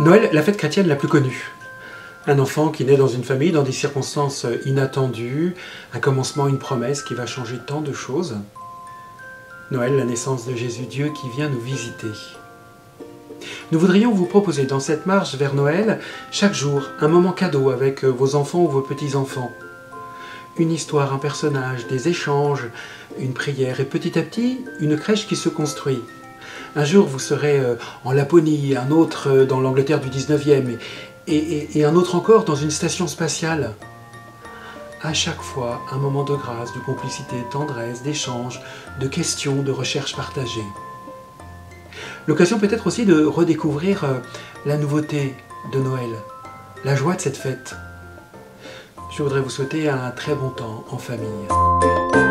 Noël, la fête chrétienne la plus connue. Un enfant qui naît dans une famille dans des circonstances inattendues, un commencement, une promesse qui va changer tant de choses. Noël, la naissance de Jésus Dieu qui vient nous visiter. Nous voudrions vous proposer dans cette marche vers Noël, chaque jour, un moment cadeau avec vos enfants ou vos petits-enfants. Une histoire, un personnage, des échanges, une prière et petit à petit, une crèche qui se construit. Un jour, vous serez euh, en Laponie, un autre euh, dans l'Angleterre du 19e, et, un autre encore dans une station spatiale. À chaque fois, un moment de grâce, de complicité, de tendresse, d'échange, de questions, de recherche partagée. L'occasion peut-être aussi de redécouvrir euh, la nouveauté de Noël, la joie de cette fête. Je voudrais vous souhaiter un très bon temps en famille.